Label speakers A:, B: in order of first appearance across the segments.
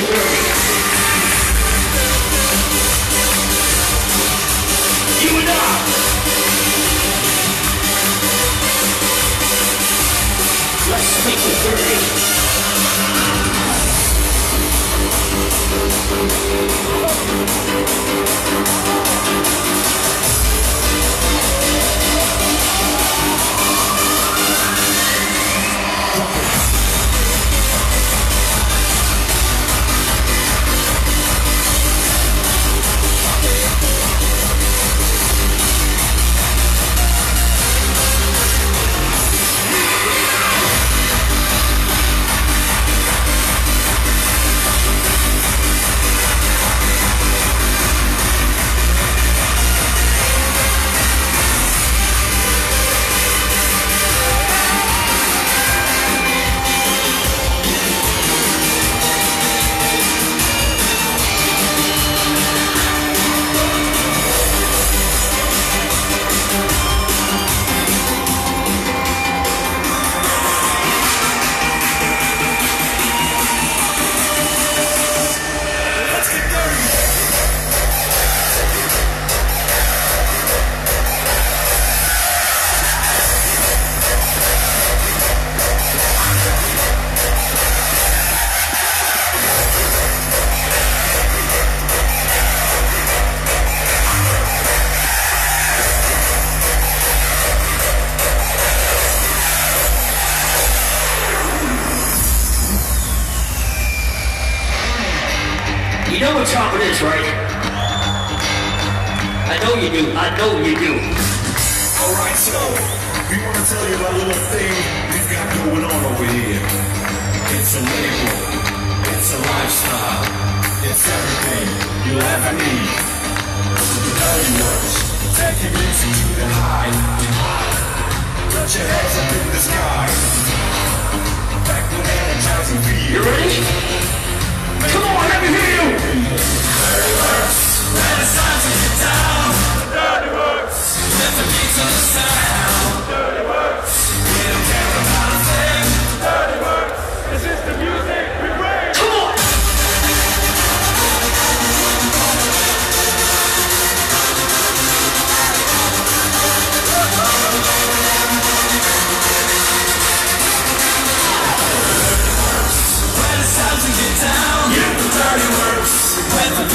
A: dirty. You You know what time it is, right? I know you do. I know you do.
B: Alright, so we want to tell you about a little thing we've got going on over here. It's a label, it's a lifestyle, it's everything you'll ever need. The Dirty Workz, taking you to the high. Put your heads up in the sky. Back with energizing feel.
A: You ready?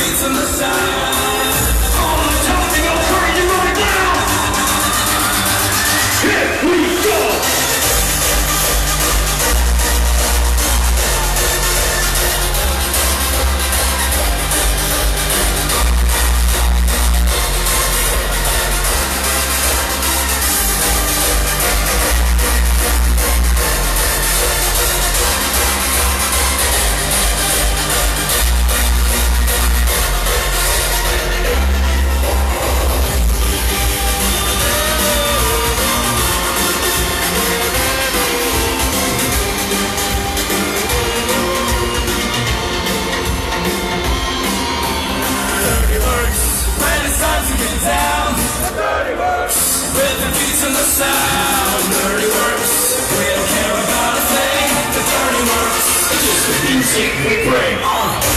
B: When the beats music we bring.